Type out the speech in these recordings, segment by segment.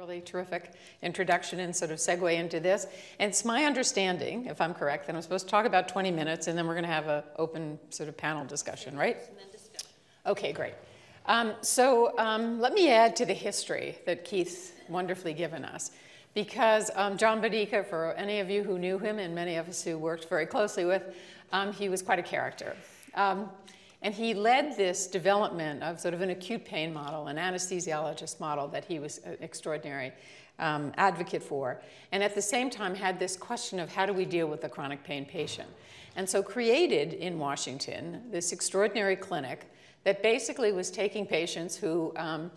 really terrific introduction and sort of segue into this. And it's my understanding, if I'm correct, that I'm supposed to talk about 20 minutes and then we're going to have an open sort of panel discussion, right? Okay, great. Um, so um, let me add to the history that Keith's wonderfully given us. Because um, John Bonica, for any of you who knew him and many of us who worked very closely with, um, he was quite a character. And he led this development of sort of an acute pain model, an anesthesiologist model that he was an extraordinary um, advocate for. And at the same time had this question of how do we deal with the chronic pain patient. And so created in Washington this extraordinary clinic that basically was taking patients who um,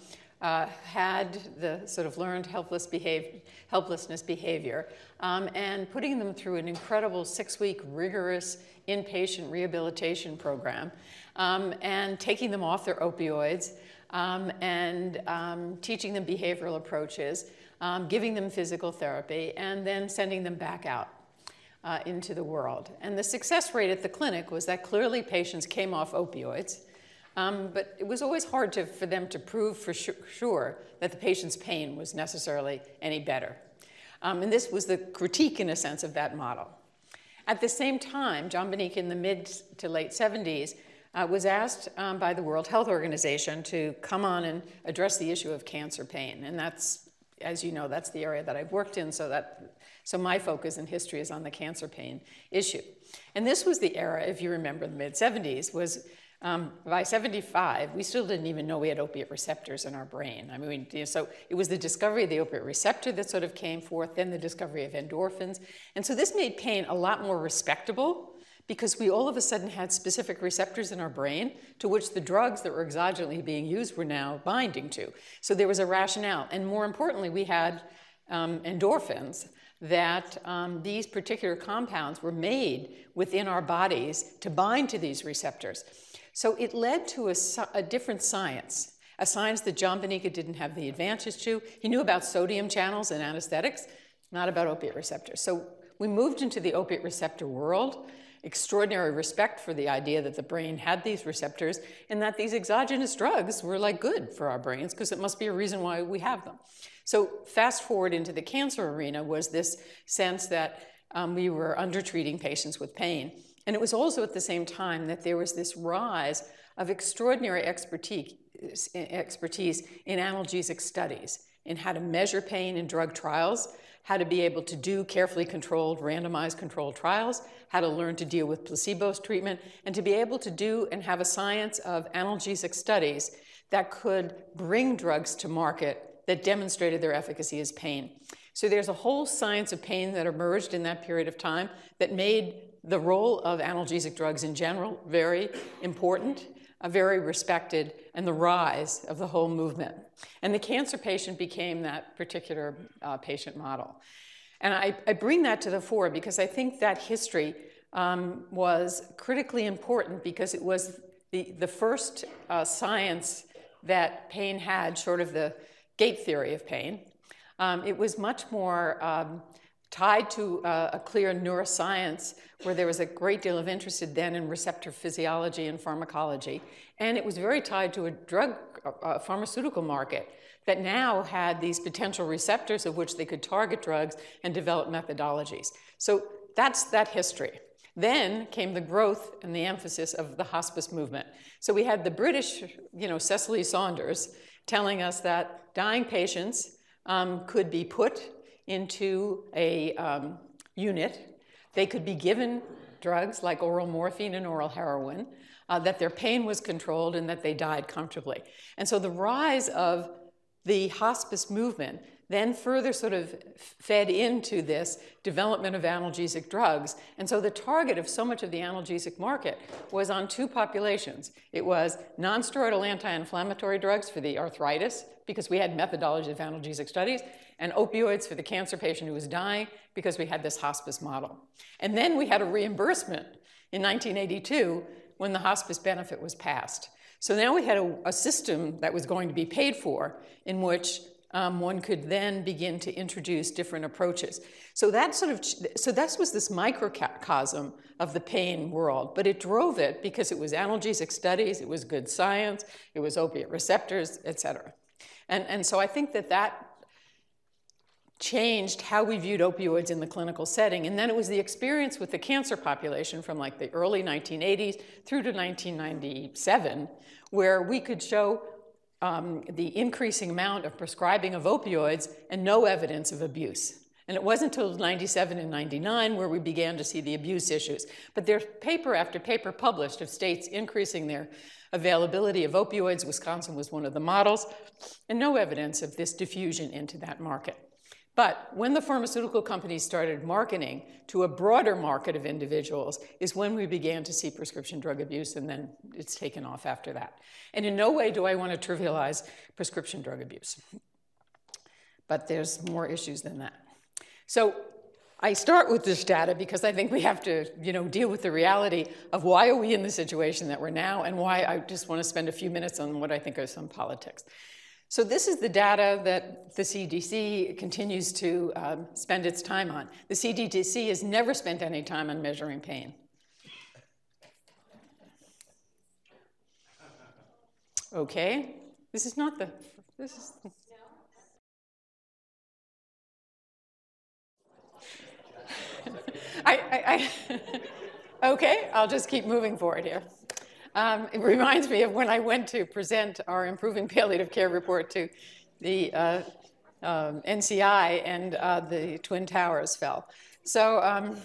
uh, had the sort of learned helpless behavior, helplessness behavior um, and putting them through an incredible six-week rigorous inpatient rehabilitation program um, and taking them off their opioids um, and um, teaching them behavioral approaches, um, giving them physical therapy, and then sending them back out. Uh, into the world. And the success rate at the clinic was that clearly patients came off opioids, um, but it was always hard to, for them to prove for sure that the patient's pain was necessarily any better. Um, and this was the critique, in a sense, of that model. At the same time, John Bonica in the mid to late 70s uh, was asked um, by the World Health Organization to come on and address the issue of cancer pain. And that's, as you know, that's the area that I've worked in, so, that, so my focus in history is on the cancer pain issue. And this was the era, if you remember the mid 70s, was um, by 75, we still didn't even know we had opiate receptors in our brain. I mean, you know, so it was the discovery of the opiate receptor that sort of came forth, then the discovery of endorphins. And so this made pain a lot more respectable because we all of a sudden had specific receptors in our brain to which the drugs that were exogenally being used were now binding to. So there was a rationale. And more importantly, we had um, endorphins that um, these particular compounds were made within our bodies to bind to these receptors. So it led to a, a different science, a science that John Bonica didn't have the advantage to. He knew about sodium channels and anesthetics, not about opiate receptors. So we moved into the opiate receptor world extraordinary respect for the idea that the brain had these receptors and that these exogenous drugs were like good for our brains because it must be a reason why we have them. So fast forward into the cancer arena was this sense that um, we were undertreating patients with pain. And it was also at the same time that there was this rise of extraordinary expertise, expertise in analgesic studies, in how to measure pain in drug trials, how to be able to do carefully controlled, randomized controlled trials, how to learn to deal with placebos treatment, and to be able to do and have a science of analgesic studies that could bring drugs to market that demonstrated their efficacy as pain. So there's a whole science of pain that emerged in that period of time that made the role of analgesic drugs in general very important very respected, and the rise of the whole movement. And the cancer patient became that particular uh, patient model. And I, I, bring that to the fore because I think that history um, was critically important because it was the, the first uh, science that pain had, sort of the gate theory of pain. Um, it was much more um, tied to uh, a clear neuroscience where there was a great deal of interest then in receptor physiology and pharmacology. And it was very tied to a drug uh, pharmaceutical market that now had these potential receptors of which they could target drugs and develop methodologies. So that's that history. Then came the growth and the emphasis of the hospice movement. So we had the British, you know, Cicely Saunders telling us that dying patients um, could be put into a um, unit. They could be given drugs like oral morphine and oral heroin, uh, that their pain was controlled, and that they died comfortably. And so the rise of the hospice movement then further sort of fed into this development of analgesic drugs. And so the target of so much of the analgesic market was on two populations. It was nonsteroidal anti-inflammatory drugs for the arthritis, because we had methodology of analgesic studies, and opioids for the cancer patient who was dying because we had this hospice model. And then we had a reimbursement in 1982 when the hospice benefit was passed. So now we had a, a system that was going to be paid for in which um, one could then begin to introduce different approaches. So that sort of, so that was this microcosm of the pain world, but it drove it because it was analgesic studies, it was good science, it was opiate receptors, et cetera. And, and so I think that that changed how we viewed opioids in the clinical setting. And then it was the experience with the cancer population from like the early 1980s through to 1997, where we could show um, the increasing amount of prescribing of opioids and no evidence of abuse. And it wasn't until 97 and 99 where we began to see the abuse issues. But there's paper after paper published of states increasing their availability of opioids. Wisconsin was one of the models, and no evidence of this diffusion into that market. But when the pharmaceutical companies started marketing to a broader market of individuals is when we began to see prescription drug abuse, and then it's taken off after that. And in no way do I want to trivialize prescription drug abuse. But there's more issues than that. So I start with this data because I think we have to, you know, deal with the reality of why are we in the situation that we're now and why I just want to spend a few minutes on what I think are some politics. So this is the data that the CDC continues to um, spend its time on. The CDC has never spent any time on measuring pain. Okay, this is not the, this is. I, I, I okay, I'll just keep moving forward here. Um, it reminds me of when I went to present our Improving Palliative Care report to the uh, um, NCI and uh, the Twin Towers fell. So, um,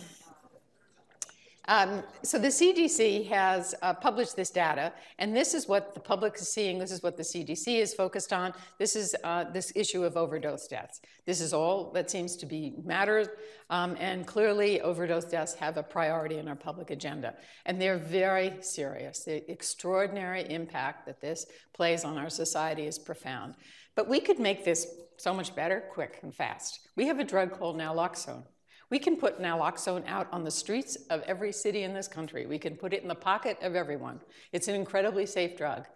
um, so the CDC has uh, published this data, and this is what the public is seeing. This is what the CDC is focused on. This is uh, this issue of overdose deaths. This is all that seems to be matters, um, and clearly overdose deaths have a priority in our public agenda, and they're very serious. The extraordinary impact that this plays on our society is profound. But we could make this so much better, quick and fast. We have a drug called naloxone. We can put naloxone out on the streets of every city in this country. We can put it in the pocket of everyone. It's an incredibly safe drug.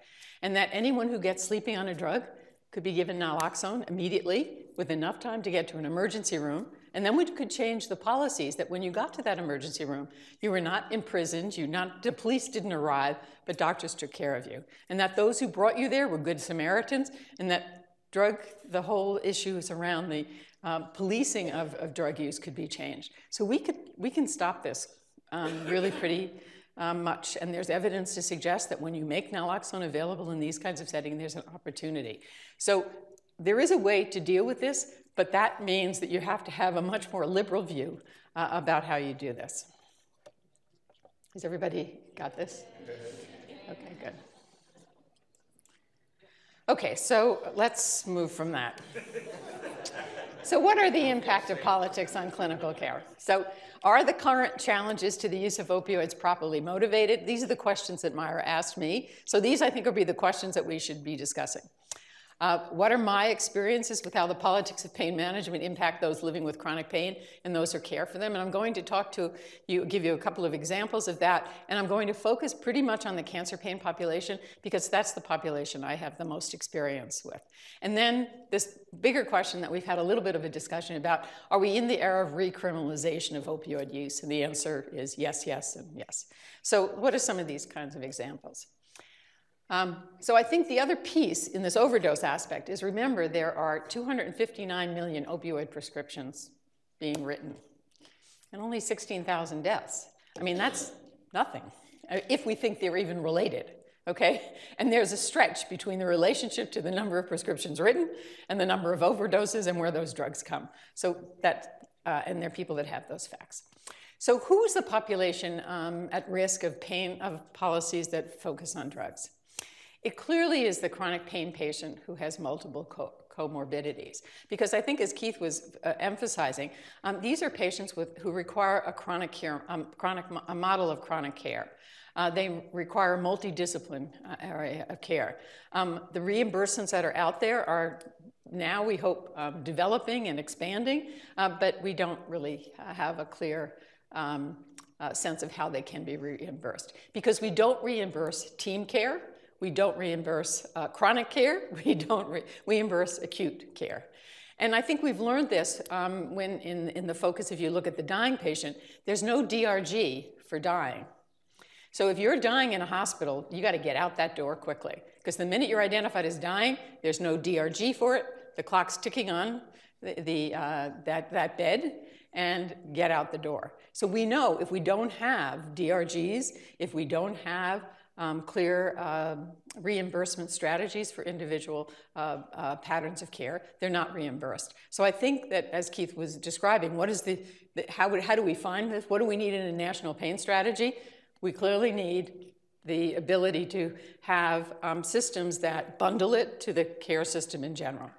And that anyone who gets sleeping on a drug could be given naloxone immediately with enough time to get to an emergency room. And then we could change the policies that when you got to that emergency room, you were not imprisoned, you not, the police didn't arrive, but doctors took care of you. And that those who brought you there were good Samaritans, and that drug, the whole issue is around the um, policing of, of, drug use could be changed. So we, could, we can stop this um, really pretty um, much. And there's evidence to suggest that when you make naloxone available in these kinds of settings, there's an opportunity. So there is a way to deal with this, but that means that you have to have a much more liberal view uh, about how you do this. Has everybody got this? Okay, good. Okay, so let's move from that. So, what are the impact of politics on clinical care? So, are the current challenges to the use of opioids properly motivated? These are the questions that Myra asked me. So, these I think will be the questions that we should be discussing. Uh, what are my experiences with how the politics of pain management impact those living with chronic pain and those who care for them? And I'm going to talk to you, give you a couple of examples of that. And I'm going to focus pretty much on the cancer pain population because that's the population I have the most experience with. And then this bigger question that we've had a little bit of a discussion about are we in the era of recriminalization of opioid use? And the answer is yes, yes, and yes. So, what are some of these kinds of examples? Um, so I think the other piece in this overdose aspect is remember there are 259 million opioid prescriptions being written and only 16,000 deaths. I mean, that's nothing uh, if we think they're even related, okay? And there's a stretch between the relationship to the number of prescriptions written and the number of overdoses and where those drugs come. So that, uh, and there are people that have those facts. So who's the population um, at risk of pain of policies that focus on drugs? It clearly is the chronic pain patient who has multiple co comorbidities. Because I think, as Keith was uh, emphasizing, um, these are patients with, who require a chronic care, um, chronic, a model of chronic care. Uh, they require multidiscipline uh, area of care. Um, the reimbursements that are out there are now, we hope, um, developing and expanding, uh, but we don't really have a clear um, uh, sense of how they can be reimbursed. Because we don't reimburse team care, we don't reimburse uh, chronic care. We don't re reimburse acute care. And I think we've learned this um, when in, in the focus, if you look at the dying patient, there's no DRG for dying. So if you're dying in a hospital, you got to get out that door quickly. Because the minute you're identified as dying, there's no DRG for it, the clock's ticking on the, the uh, that, that bed, and get out the door. So we know if we don't have DRGs, if we don't have um, clear uh, reimbursement strategies for individual uh, uh, patterns of care, they're not reimbursed. So I think that, as Keith was describing, what is the, the how, would, how do we find this? What do we need in a national pain strategy? We clearly need the ability to have um, systems that bundle it to the care system in general.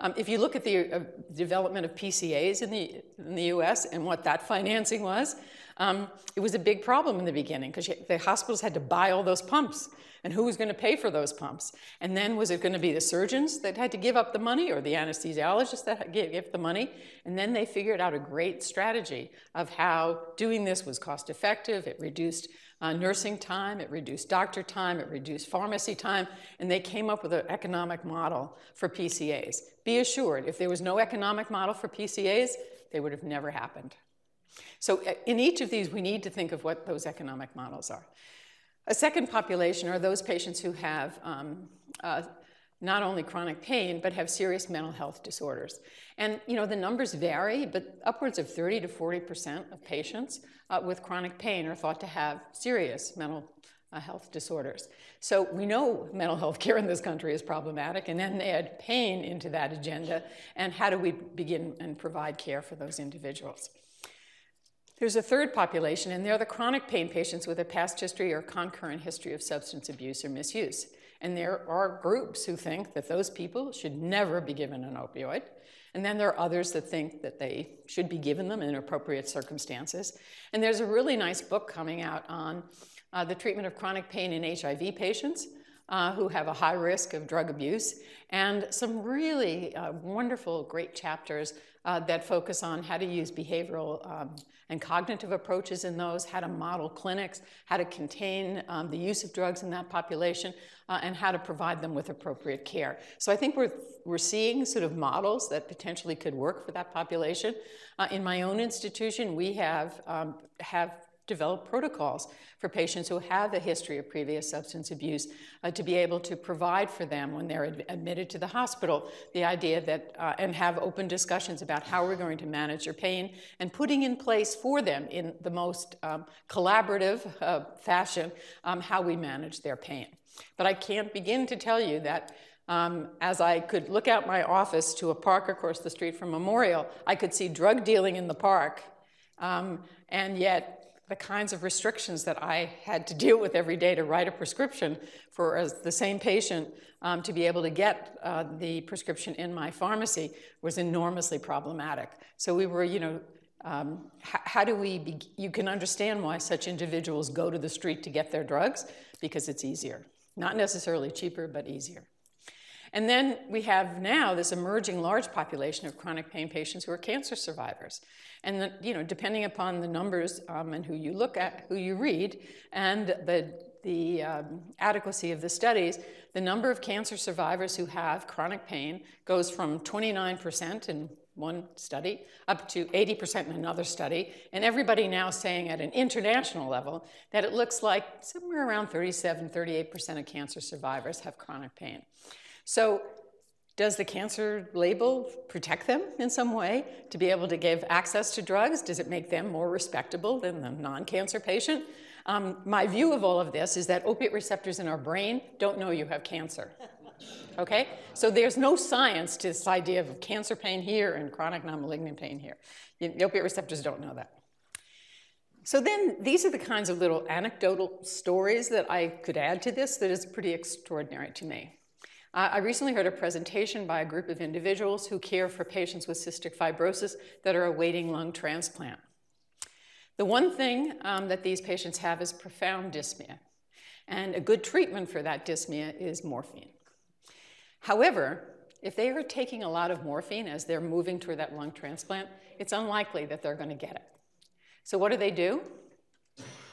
Um, if you look at the uh, development of PCAs in the, in the US and what that financing was, um, it was a big problem in the beginning because the hospitals had to buy all those pumps. And who was going to pay for those pumps? And then was it going to be the surgeons that had to give up the money or the anesthesiologists that gave, give the money? And then they figured out a great strategy of how doing this was cost effective. It reduced uh, nursing time, it reduced doctor time, it reduced pharmacy time, and they came up with an economic model for PCAs. Be assured, if there was no economic model for PCAs, they would have never happened. So uh, in each of these, we need to think of what those economic models are. A second population are those patients who have um, uh, not only chronic pain, but have serious mental health disorders. And you know, the numbers vary, but upwards of 30 to 40% of patients uh, with chronic pain are thought to have serious mental uh, health disorders. So we know mental health care in this country is problematic, and then they add pain into that agenda, and how do we begin and provide care for those individuals? There's a third population, and they're the chronic pain patients with a past history or concurrent history of substance abuse or misuse. And there are groups who think that those people should never be given an opioid. And then there are others that think that they should be given them in appropriate circumstances. And there's a really nice book coming out on uh, the treatment of chronic pain in HIV patients. Uh, who have a high risk of drug abuse, and some really uh, wonderful, great chapters uh, that focus on how to use behavioral um, and cognitive approaches in those, how to model clinics, how to contain um, the use of drugs in that population, uh, and how to provide them with appropriate care. So I think we're, we're seeing sort of models that potentially could work for that population. Uh, in my own institution, we have, um, have develop protocols for patients who have a history of previous substance abuse uh, to be able to provide for them when they're ad- admitted to the hospital the idea that uh, and have open discussions about how we're going to manage their pain and putting in place for them in the most um, collaborative uh, fashion um, how we manage their pain. But i can't begin to tell you that um, as I could look out my office to a park across the street from Memorial, I could see drug dealing in the park, um, and yet the kinds of restrictions that I had to deal with every day to write a prescription for the same patient um, to be able to get uh, the prescription in my pharmacy was enormously problematic. So we were, you know, um, how do we, be- you can understand why such individuals go to the street to get their drugs because it's easier. Not necessarily cheaper, but easier. And then we have now this emerging large population of chronic pain patients who are cancer survivors. And the, you know, depending upon the numbers um, and who you look at, who you read, and the the um, adequacy of the studies, the number of cancer survivors who have chronic pain goes from 29% in one study up to 80% in another study. And everybody now saying at an international level that it looks like somewhere around 37, 38% of cancer survivors have chronic pain. So does the cancer label protect them in some way to be able to give access to drugs? Does it make them more respectable than the non cancer patient? Um, my view of all of this is that opiate receptors in our brain don't know you have cancer. Okay? So there's no science to this idea of cancer pain here and chronic non malignant pain here. The opiate receptors don't know that. So then these are the kinds of little anecdotal stories that I could add to this that is pretty extraordinary to me. I recently heard a presentation by a group of individuals who care for patients with cystic fibrosis that are awaiting lung transplant. The one thing um, that these patients have is profound dyspnea, and a good treatment for that dyspnea is morphine. However, if they are taking a lot of morphine as they're moving toward that lung transplant, it's unlikely that they're going to get it. So, what do they do?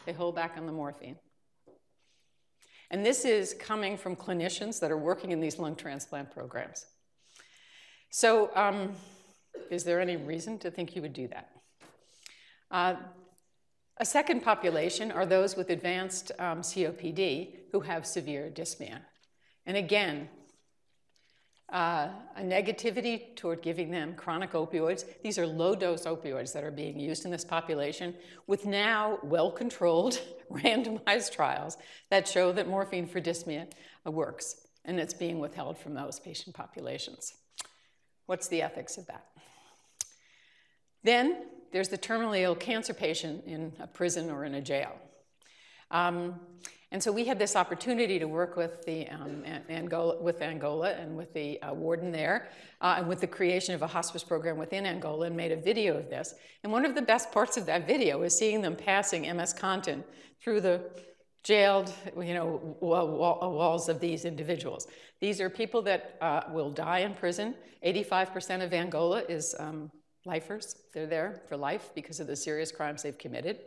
They hold back on the morphine. And this is coming from clinicians that are working in these lung transplant programs. So, um, is there any reason to think you would do that? Uh, a second population are those with advanced um, COPD who have severe dyspnea. And again, uh, a negativity toward giving them chronic opioids. These are low dose opioids that are being used in this population with now well controlled randomized trials that show that morphine for dyspnea works, and it's being withheld from those patient populations. What's the ethics of that? Then there's the terminally ill cancer patient in a prison or in a jail. Um, and so we had this opportunity to work with the um, Angola, with Angola and with the uh, warden there, uh, and with the creation of a hospice program within Angola, and made a video of this. And one of the best parts of that video was seeing them passing MS Contin through the jailed, you know, walls of these individuals. These are people that uh, will die in prison. 85% of Angola is um, lifers. They're there for life because of the serious crimes they've committed.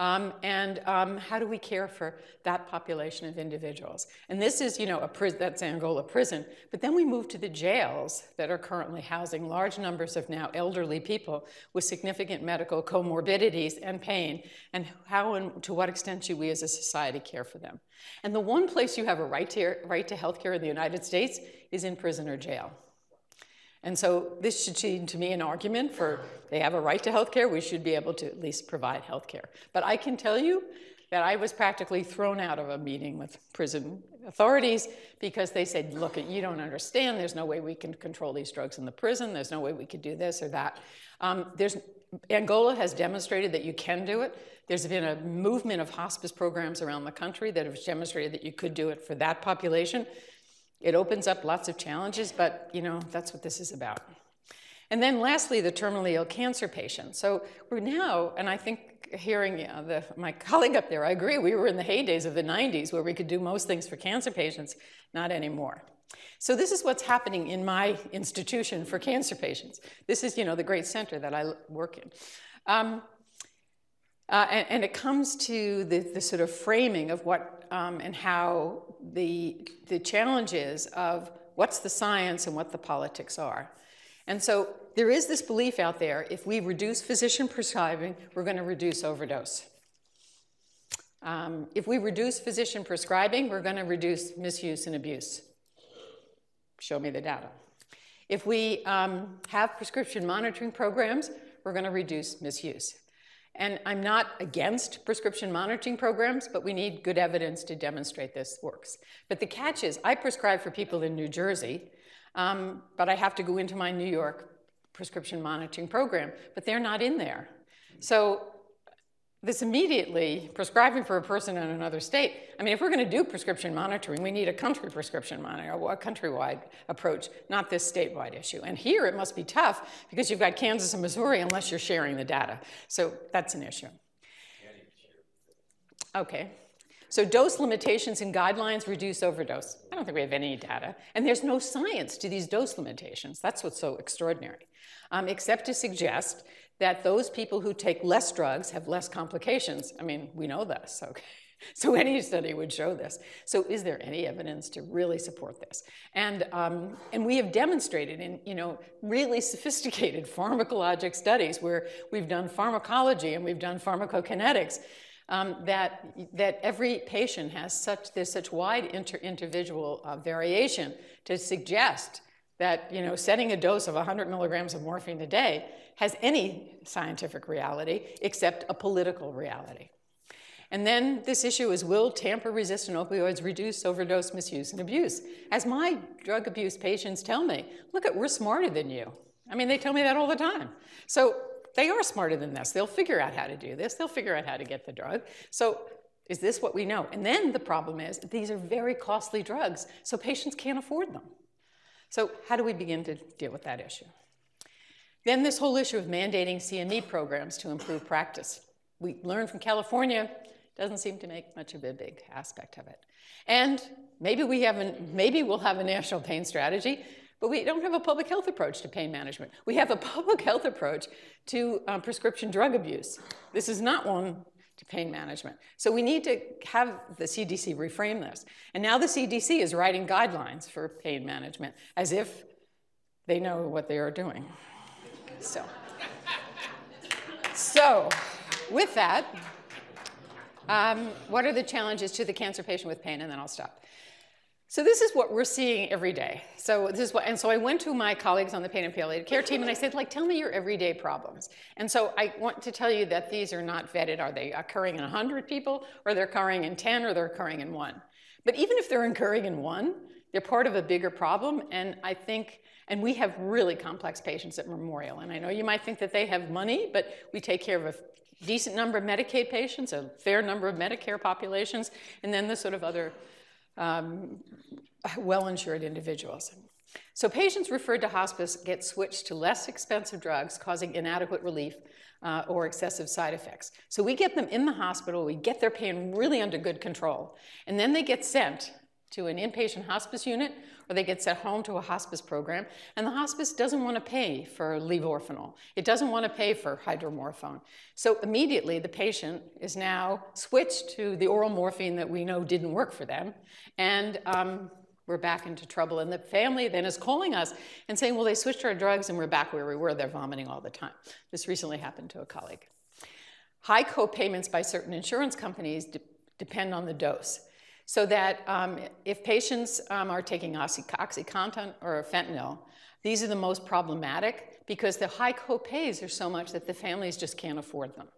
Um, and um, how do we care for that population of individuals? And this is, you know, a that's Angola prison. But then we move to the jails that are currently housing large numbers of now elderly people with significant medical comorbidities and pain. And how and to what extent should we as a society care for them? And the one place you have a right to, right to health care in the United States is in prison or jail. And so this should seem to me an argument for they have a right to health care, we should be able to at least provide health care. But I can tell you that I was practically thrown out of a meeting with prison authorities because they said, look, you don't understand, there's no way we can control these drugs in the prison, there's no way we could do this or that. Um, there's, Angola has demonstrated that you can do it. There's been a movement of hospice programs around the country that have demonstrated that you could do it for that population. It opens up lots of challenges, but you know, that's what this is about. And then lastly, the terminally ill cancer patient. So we're now, and I think hearing you know, the, my colleague up there, I agree, we were in the heydays of the 90s where we could do most things for cancer patients, not anymore. So this is what's happening in my institution for cancer patients. This is, you know, the great center that I work in. Um, uh, and, and, it comes to the, the, sort of framing of what um, and how the, the challenges of what's the science and what the politics are. And so there is this belief out there if we reduce physician prescribing, we're going to reduce overdose. Um, if we reduce physician prescribing, we're going to reduce misuse and abuse. Show me the data. If we um, have prescription monitoring programs, we're going to reduce misuse. And I'm not against prescription monitoring programs, but we need good evidence to demonstrate this works. But the catch is, I prescribe for people in New Jersey, um, but I have to go into my New York prescription monitoring program, but they're not in there. So this immediately prescribing for a person in another state. I mean, if we're going to do prescription monitoring, we need a country prescription monitoring, a countrywide approach, not this statewide issue. And here it must be tough because you've got Kansas and Missouri unless you're sharing the data. So that's an issue. Okay. So dose limitations and guidelines reduce overdose. I don't think we have any data. And there's no science to these dose limitations. That's what's so extraordinary. Um, except to suggest that those people who take less drugs have less complications. I mean, we know this, okay? So any study would show this. So is there any evidence to really support this? And, um, and we have demonstrated in you know, really sophisticated pharmacologic studies where we've done pharmacology and we've done pharmacokinetics um, that, that every patient has such, there's such wide inter individual uh, variation to suggest that you know, setting a dose of 100 milligrams of morphine a day has any scientific reality except a political reality. And then this issue is will tamper resistant opioids reduce overdose misuse and abuse? As my drug abuse patients tell me, look at, we're smarter than you. I mean, they tell me that all the time. So they are smarter than this. They'll figure out how to do this, they'll figure out how to get the drug. So is this what we know? And then the problem is these are very costly drugs, so patients can't afford them. So how do we begin to deal with that issue? Then this whole issue of mandating CME programs to improve practice. We learned from California, doesn't seem to make much of a big aspect of it. And maybe we haven't, maybe we'll have a national pain strategy, but we don't have a public health approach to pain management. We have a public health approach to um, prescription drug abuse. This is not one to pain management. So we need to have the CDC reframe this. And now the CDC is writing guidelines for pain management as if they know what they are doing. So, so with that, um, what are the challenges to the cancer patient with pain? And then I'll stop. So this is what we're seeing every day. So this is what, and so I went to my colleagues on the pain and palliative care team and I said, like, tell me your everyday problems. And so I want to tell you that these are not vetted. Are they occurring in 100 people, or they're occurring in 10, or they're occurring in one? But even if they're occurring in one, they're part of a bigger problem. And I think, and we have really complex patients at Memorial. And I know you might think that they have money, but we take care of a decent number of Medicaid patients, a fair number of Medicare populations, and then the sort of other um, well-insured individuals. So patients referred to hospice get switched to less expensive drugs causing inadequate relief uh, or excessive side effects. So we get them in the hospital, we get their pain really under good control, and then they get sent to an inpatient hospice unit or they get sent home to a hospice program, and the hospice doesn't want to pay for levorphanol. It doesn't want to pay for hydromorphone. So immediately the patient is now switched to the oral morphine that we know didn't work for them, and um, we're back into trouble. And the family then is calling us and saying, well, they switched our drugs and we're back where we were. They're vomiting all the time. This recently happened to a colleague. High co-payments by certain insurance companies de depend on the dose. So that um, if patients um, are taking OxyContin or fentanyl, these are the most problematic because the high copays are so much that the families just can't afford them.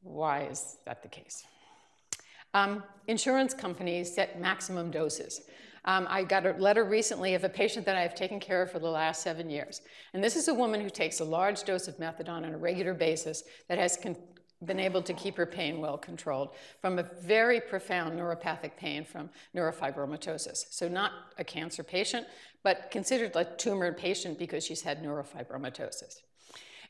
Why is that the case? Um, insurance companies set maximum doses. Um, I got a letter recently of a patient that I have taken care of for the last seven years. And this is a woman who takes a large dose of methadone on a regular basis that has been able to keep her pain well controlled from a very profound neuropathic pain from neurofibromatosis. So not a cancer patient, but considered a tumor patient because she's had neurofibromatosis.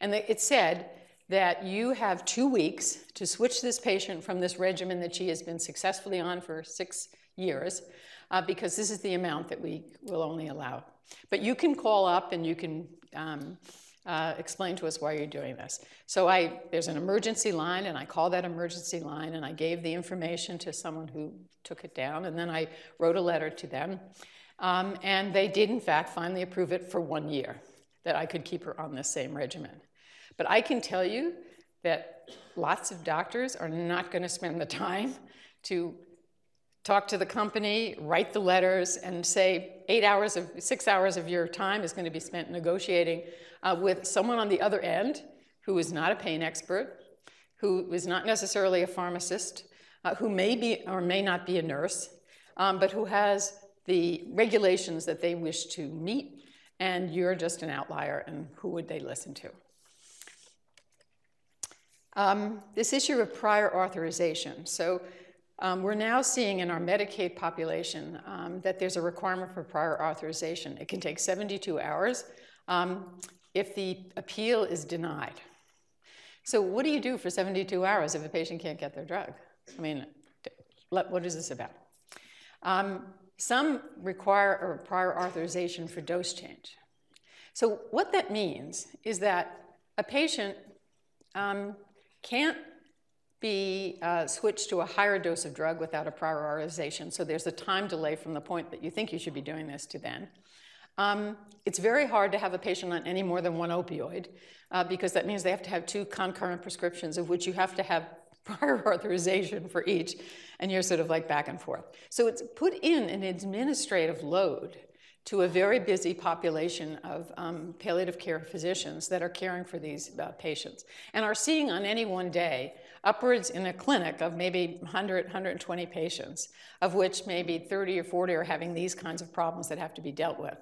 And it said that you have two weeks to switch this patient from this regimen that she has been successfully on for six years, uh, because this is the amount that we will only allow. But you can call up and you can um, uh, explain to us why you're doing this. So I, there's an emergency line, and I called that emergency line, and I gave the information to someone who took it down, and then I wrote a letter to them. Um, and they did, in fact, finally approve it for one year, that I could keep her on the same regimen. But I can tell you that lots of doctors are not going to spend the time to talk to the company, write the letters, and say eight hours of, six hours of your time is going to be spent negotiating uh, with someone on the other end who is not a pain expert, who is not necessarily a pharmacist, uh, who may be or may not be a nurse, um, but who has the regulations that they wish to meet, and you're just an outlier, and who would they listen to? Um, this issue of prior authorization. So um, we're now seeing in our Medicaid population um, that there's a requirement for prior authorization. It can take 72 hours. Um, if the appeal is denied. So what do you do for 72 hours if a patient can't get their drug? I mean, what is this about? Um, some require a prior authorization for dose change. So what that means is that a patient um, can't be uh, switched to a higher dose of drug without a prior authorization. So there's a time delay from the point that you think you should be doing this to then. Um, it's very hard to have a patient on any more than one opioid uh, because that means they have to have two concurrent prescriptions of which you have to have prior authorization for each, and you're sort of like back and forth. So it's put in an administrative load to a very busy population of um, palliative care physicians that are caring for these uh, patients and are seeing on any one day upwards in a clinic of maybe 100, 120 patients, of which maybe 30 or 40 are having these kinds of problems that have to be dealt with.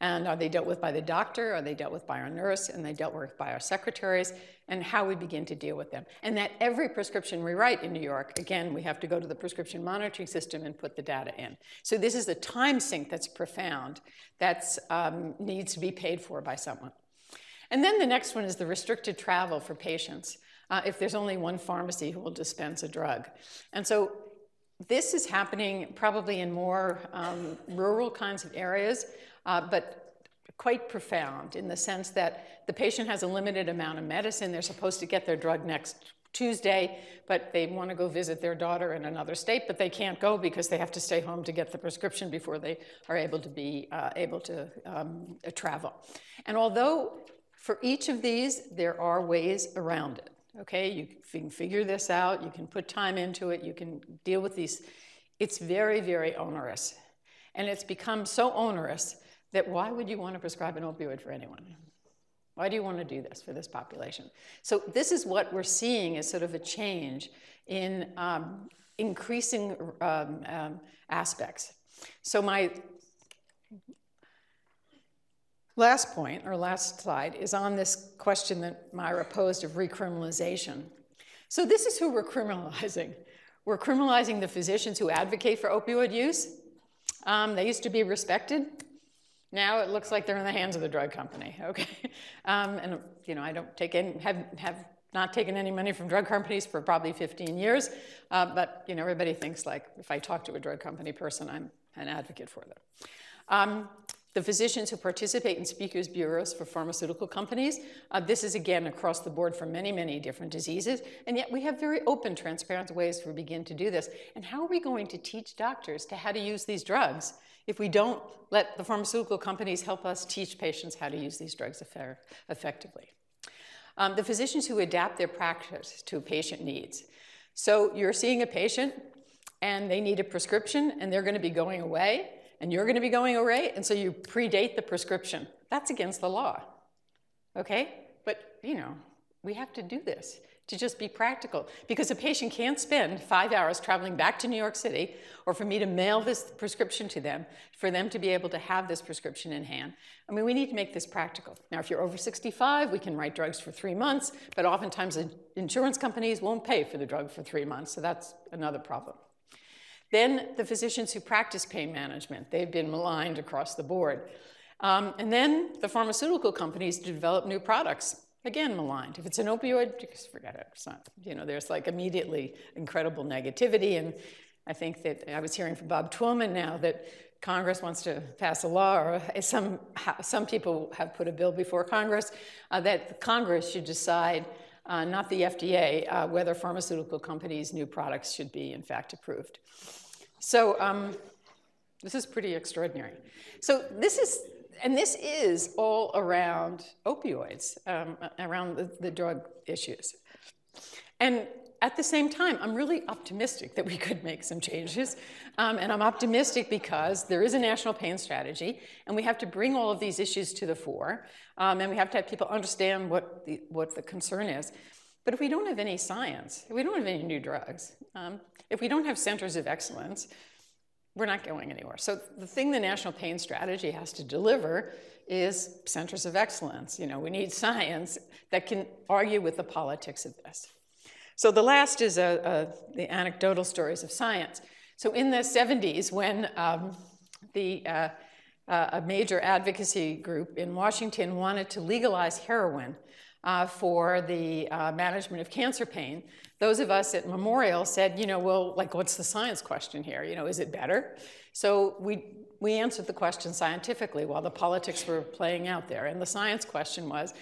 And are they dealt with by the doctor? Are they dealt with by our nurse? And they dealt with by our secretaries? And how we begin to deal with them. And that every prescription we write in New York, again, we have to go to the prescription monitoring system and put the data in. So this is a time sink that's profound that um, needs to be paid for by someone. And then the next one is the restricted travel for patients. Uh, if there's only one pharmacy who will dispense a drug. And so this is happening probably in more um, rural kinds of areas uh, but quite profound in the sense that the patient has a limited amount of medicine. They're supposed to get their drug next Tuesday, but they want to go visit their daughter in another state, but they can't go because they have to stay home to get the prescription before they are able to be uh, able to um, travel. And although for each of these there are ways around it, okay, you can figure this out, you can put time into it, you can deal with these it's very, very onerous. And it's become so onerous that why would you want to prescribe an opioid for anyone? Why do you want to do this for this population? So this is what we're seeing as sort of a change in um, increasing um, um, aspects. So my last point, or last slide, is on this question that Myra posed of recriminalization. So this is who we're criminalizing. We're criminalizing the physicians who advocate for opioid use. Um, they used to be respected. Now it looks like they're in the hands of the drug company, okay? Um, and, you know, I don't take any, have, have not taken any money from drug companies for probably 15 years, uh, but, you know, everybody thinks like if I talk to a drug company person, I'm an advocate for them. Um, the physicians who participate in speakers bureaus for pharmaceutical companies, uh, this is again across the board for many, many different diseases, and yet we have very open, transparent ways for begin to do this. And how are we going to teach doctors to how to use these drugs if we don't let the pharmaceutical companies help us teach patients how to use these drugs effectively? Um, the physicians who adapt their practice to patient needs. So you're seeing a patient and they need a prescription and they're going to be going away and you're going to be going away, and so you predate the prescription. That's against the law. Okay? But, you know, we have to do this to just be practical because a patient can't spend five hours traveling back to New York City or for me to mail this prescription to them for them to be able to have this prescription in hand. I mean, we need to make this practical. Now, if you're over 65, we can write drugs for three months, but oftentimes the insurance companies won't pay for the drug for three months, so that's another problem. Then the physicians who practice pain management, they've been maligned across the board. Um, and then the pharmaceutical companies to develop new products, again maligned. If it's an opioid, just forget it. It's not, you know, there's like immediately incredible negativity. And I think that I was hearing from Bob Twillman now that Congress wants to pass a law, or some, some people have put a bill before Congress, uh, that Congress should decide, uh, not the FDA, uh, whether pharmaceutical companies' new products should be, in fact, approved. So um, this is pretty extraordinary. So this is, and this is all around opioids, um, around the, the drug issues. And at the same time, I'm really optimistic that we could make some changes. Um, and I'm optimistic because there is a national pain strategy, and we have to bring all of these issues to the fore, um, and we have to have people understand what the, what the concern is. But if we don't have any science, if we don't have any new drugs, um, if we don't have centers of excellence, we're not going anywhere. So the thing the National Pain Strategy has to deliver is centers of excellence. You know, we need science that can argue with the politics of this. So the last is a, a, the anecdotal stories of science. So in the 70s, when um, the, uh, uh, a major advocacy group in Washington wanted to legalize heroin uh, for the uh, management of cancer pain, those of us at Memorial said, you know, well, like, what's the science question here? You know, is it better? So we, we answered the question scientifically while the politics were playing out there. And the science question was,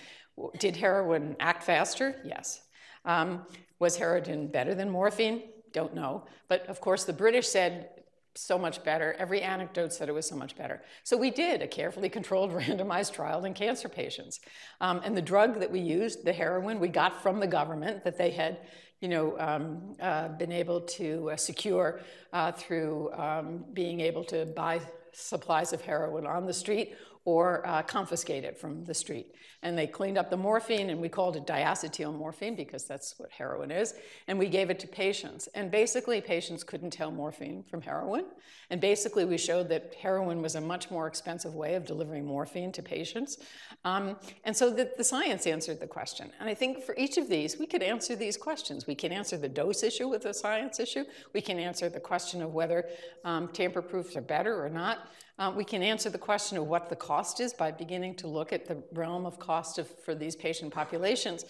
did heroin act faster? Yes. Um, was heroin better than morphine? Don't know. But of course, the British said so much better. Every anecdote said it was so much better. So we did a carefully controlled randomized trial in cancer patients. Um, and the drug that we used, the heroin, we got from the government that they had you know, um, uh, been able to uh, secure uh, through um, being able to buy supplies of heroin on the street or uh, confiscate it from the street. And they cleaned up the morphine, and we called it diacetyl morphine because that's what heroin is. And we gave it to patients. And basically, patients couldn't tell morphine from heroin. And basically, we showed that heroin was a much more expensive way of delivering morphine to patients. Um, and so the, the science answered the question. And I think for each of these, we could answer these questions. We can answer the dose issue with the science issue. We can answer the question of whether um, tamper proofs are better or not. Um, we can answer the question of what the cost is by beginning to look at the realm of cost of, for these patient populations.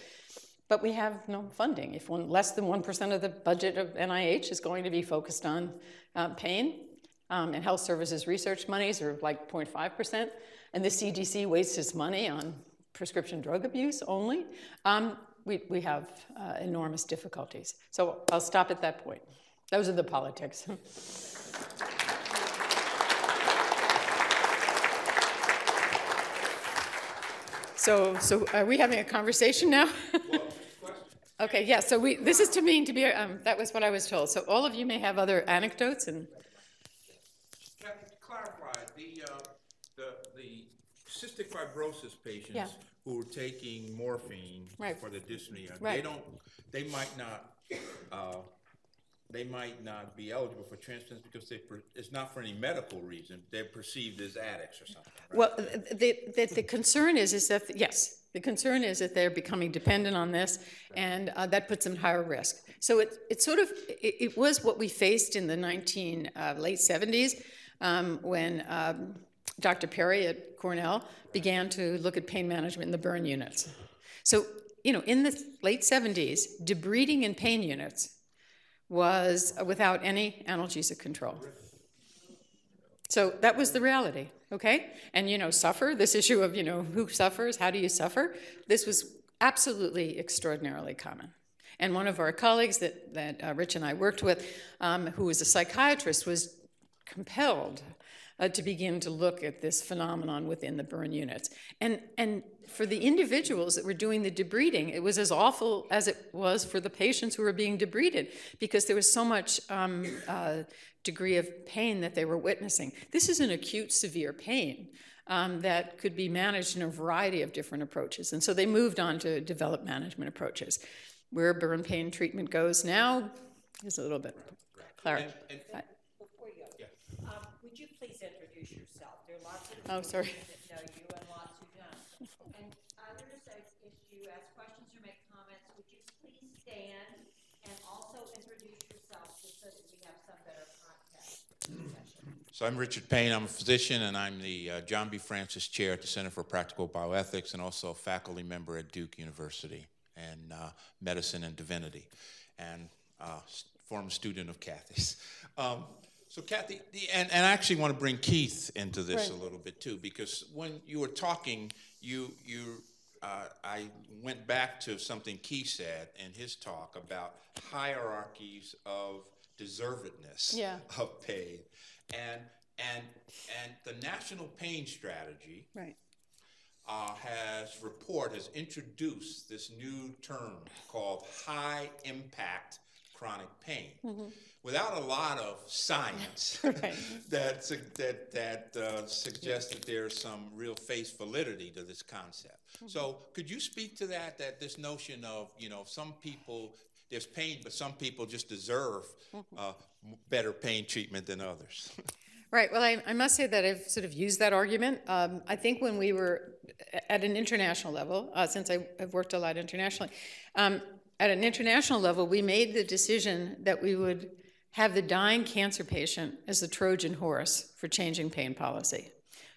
But we have no funding. If one, less than 1% of the budget of NIH is going to be focused on uh, pain, um, and health services research monies are like 0.5%, and the CDC wastes its money on prescription drug abuse only, um, we, we have uh, enormous difficulties. So I'll stop at that point. Those are the politics. So, so are we having a conversation now? Okay, yeah, so we, this is to mean to be, um, that was what I was told. So all of you may have other anecdotes and, clarify, the, uh, the, the cystic fibrosis Yeah. patients who are taking morphine Right. for the dyspnea, Right. they don't, they might not, uh, they might not be eligible for transplants because they, per- it's not for any medical reason, they're perceived as addicts or something, right? well, the, the, the concern is, is that, yes, the concern is that they're becoming dependent on this, and uh, that puts them at higher risk. So it, it sort of, it, it was what we faced in the 19, uh, late 70s, um, when um, Dr. Perry at Cornell began to look at pain management in the burn units. So, you know, in the late 70s, debriding in pain units was without any analgesic control. So that was the reality, okay? And you know, suffer, this issue of, you know, who suffers, how do you suffer? This was absolutely extraordinarily common. And one of our colleagues that, that uh, Rich and I worked with, um, who was a psychiatrist, was compelled uh, to begin to look at this phenomenon within the burn units. And, and for the individuals that were doing the debriding, it was as awful as it was for the patients who were being debrided because there was so much um, uh, degree of pain that they were witnessing. This is an acute, severe pain. Um, that could be managed in a variety of different approaches. And so they moved on to develop management approaches. Where burn pain treatment goes now is a little bit clearer. And- and- Uh, Before you go, um, would you please introduce yourself? There are lots of Oh, people sorry. that know you and lots who don't. And others, as if you ask questions or make comments, would you please stand and also introduce yourself just so that we have some better context for the session? So I'm Richard Payne. I'm a physician, and I'm the uh, John B. Francis Chair at the Center for Practical Bioethics, and also a faculty member at Duke University in uh, medicine and divinity, and uh, former student of Kathy's. Um, so Kathy, the, and, and I actually want to bring Keith into this a little bit too, because when you were talking, you you uh, I went back to something Keith said in his talk about hierarchies of deservedness Yeah. of pain, and and and the national pain strategy Right. uh, has report has introduced this new term called high impact chronic pain without a lot of science Mm-hmm. Right. that that that uh, suggests that there's some real face validity to this concept. Mm-hmm. So could you speak to that that this notion of you know some people there's pain but some people just deserve Mm-hmm. uh, m- better pain treatment than others. Right. Well, I, I must say that I've sort of used that argument. Um, I think when we were at an international level, uh, since I, I've worked a lot internationally, um, at an international level, we made the decision that we would have the dying cancer patient as the Trojan horse for changing pain policy.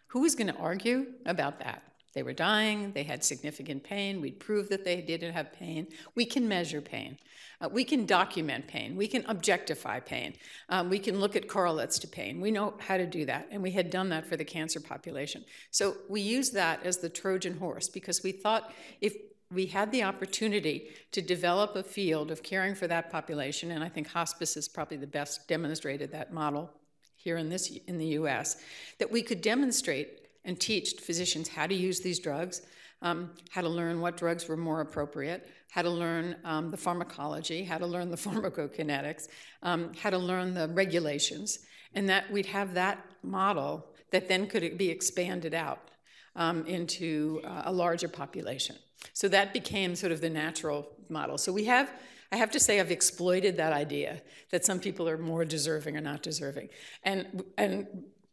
Who was going to argue about that? They were dying, they had significant pain, we'd prove that they didn't have pain. We can measure pain, uh, we can document pain, we can objectify pain, um, we can look at correlates to pain. We know how to do that, and we had done that for the cancer population. So we used that as the Trojan horse because we thought if we had the opportunity to develop a field of caring for that population, and I think hospice is probably the best demonstrated that model here in this in the U.S. That we could demonstrate and teach physicians how to use these drugs, um, how to learn what drugs were more appropriate, how to learn um, the pharmacology, how to learn the pharmacokinetics, um, how to learn the regulations, and that we'd have that model that then could be expanded out um, into uh, a larger population. So that became sort of the natural model. So we have, I have to say, I've exploited that idea that some people are more deserving or not deserving, and and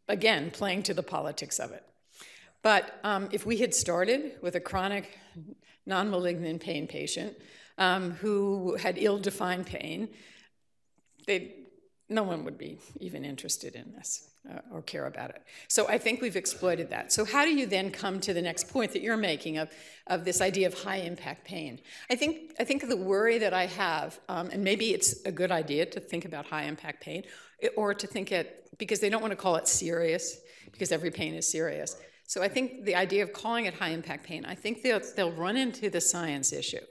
again, playing to the politics of it. But um, if we had started with a chronic, non malignant pain patient um, who had ill defined pain, they no one would be even interested in this uh, or care about it. So I think we've exploited that. So how do you then come to the next point that you're making of, of this idea of high impact pain? I think I think the worry that I have, um, and maybe it's a good idea to think about high impact pain, or to think it because they don't want to call it serious because every pain is serious. So I think the idea of calling it high impact pain, I think they'll they'll run into the science issue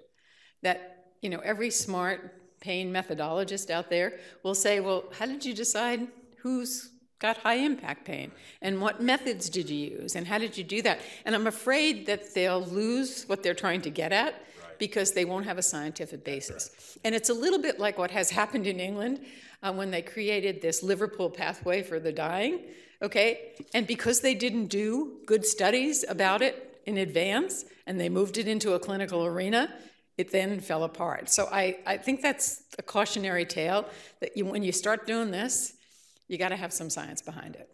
that you know every smart pain methodologist out there will say, well, how did you decide who's got high impact pain? And what methods did you use? And how did you do that? And I'm afraid that they'll lose what they're trying to get at because they won't have a scientific basis. And it's a little bit like what has happened in England uh, when they created this Liverpool pathway for the dying, okay? And because they didn't do good studies about it in advance and they moved it into a clinical arena, it then fell apart. So I, I think that's a cautionary tale that you, when you start doing this, you got to have some science behind it.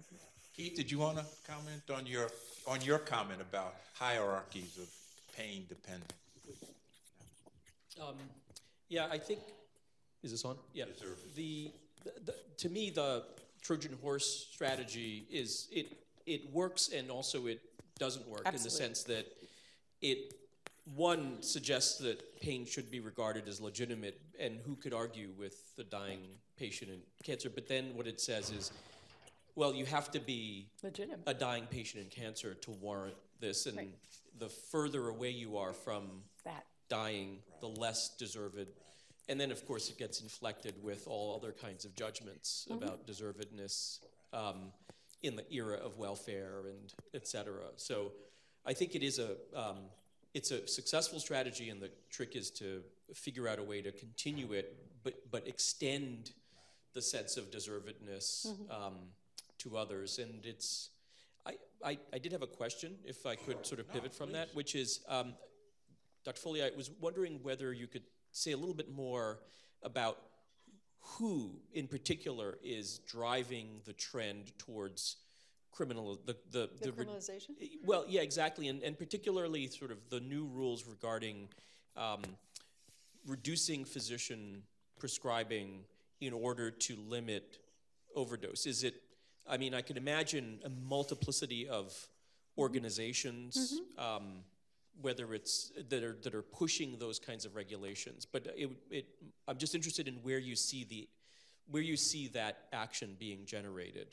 Keith, did you want to comment on your on your comment about hierarchies of pain dependence? Um, yeah, I think. Is this on? Yeah. The, the, the, to me the Trojan horse strategy is it it works and also it doesn't work Absolutely. in the sense that it one suggests that pain should be regarded as legitimate, and who could argue with the dying patient in cancer? But then what it says is, well, you have to be Legitimate. a dying patient in cancer to warrant this, and Right. the further away you are from That. dying, the less deserved. And then, of course, it gets inflected with all other kinds of judgments about deservedness um, in the era of welfare and et cetera. So I think it is a um, it's a successful strategy, and the trick is to figure out a way to continue it, but but extend the sense of deservedness um, to others. And it's I, I, I did have a question, if I could sort of pivot from that, which is um, Dr. Foley, I was wondering whether you could say a little bit more about who in particular is driving the trend towards criminal the the, The re- criminalization? well yeah exactly and, and particularly sort of the new rules regarding um, reducing physician prescribing in order to limit overdose is it i mean i can imagine a multiplicity of organizations um, whether it's that are that are pushing those kinds of regulations. But it, it, I'm just interested in where you see the where you see that action being generated.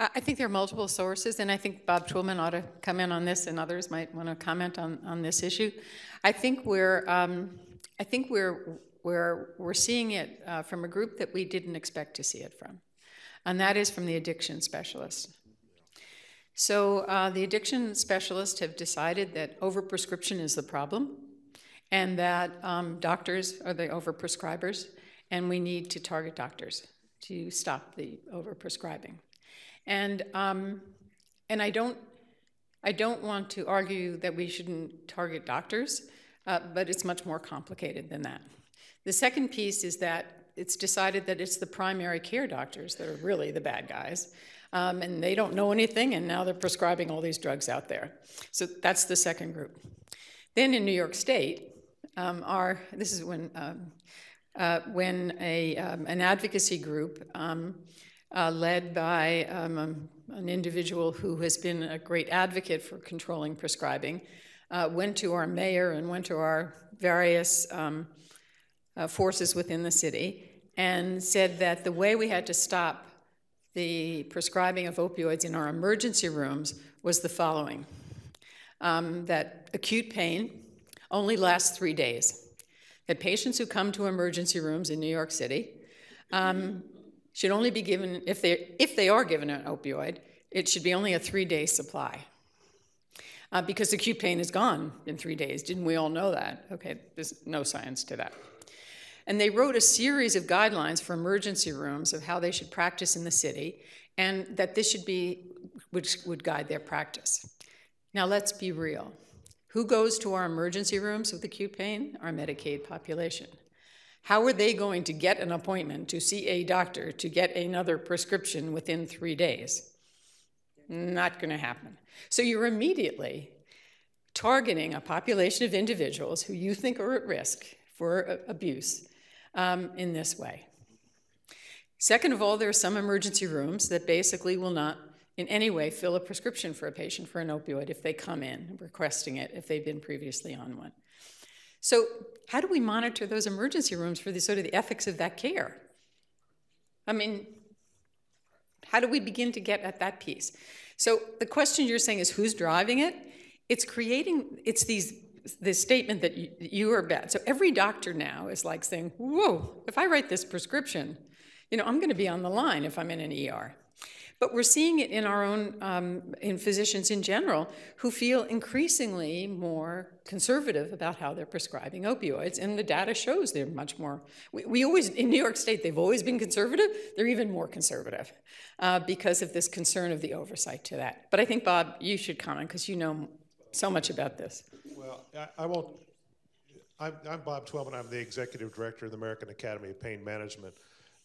I think there are multiple sources, and I think Bob Twillman ought to come in on this, and others might want to comment on, on this issue. I think we're, um, I think we're, we're, we're seeing it uh, from a group that we didn't expect to see it from, and that is from the addiction specialists. So uh, the addiction specialists have decided that overprescription is the problem, and that um, doctors are the overprescribers, and we need to target doctors to stop the overprescribing. And um, and I don't I don't want to argue that we shouldn't target doctors, uh, but it's much more complicated than that. The second piece is that it's decided that it's the primary care doctors that are really the bad guys, um, and they don't know anything, and now they're prescribing all these drugs out there. So that's the second group. Then in New York State, um, our this is when um, uh, when a um, an advocacy group um, uh, led by um, um, an individual who has been a great advocate for controlling prescribing, uh, went to our mayor and went to our various um, uh, forces within the city and said that the way we had to stop the prescribing of opioids in our emergency rooms was the following. Um, that acute pain only lasts three days, that patients who come to emergency rooms in New York City um, should only be given, if they, if they are given an opioid, it should be only a three day supply. Uh, because acute pain is gone in three days. Didn't we all know that? Okay, there's no science to that. And they wrote a series of guidelines for emergency rooms of how they should practice in the city, and that this should be, which would guide their practice. Now let's be real. Who goes to our emergency rooms with acute pain? Our Medicaid population. How are they going to get an appointment to see a doctor to get another prescription within three days? Not going to happen. So you're immediately targeting a population of individuals who you think are at risk for abuse um, in this way. Second of all, there are some emergency rooms that basically will not in any way fill a prescription for a patient for an opioid if they come in requesting it if they've been previously on one. So, how do we monitor those emergency rooms for the sort of the ethics of that care? I mean, how do we begin to get at that piece? So, the question you're saying is who's driving it? It's creating, it's these this statement that you, you are bad. So every doctor now is like saying, "Whoa! If I write this prescription, you know, I'm going to be on the line if I'm in an ER." But we're seeing it in our own, um, in physicians in general, who feel increasingly more conservative about how they're prescribing opioids. And the data shows they're much more, we, we always, in New York State, they've always been conservative. They're even more conservative uh, because of this concern of the oversight to that. But I think, Bob, you should comment because you know so much about this. Well, I, I won't. I'm, I'm Bob Twillman. I'm the executive director of the American Academy of Pain Management.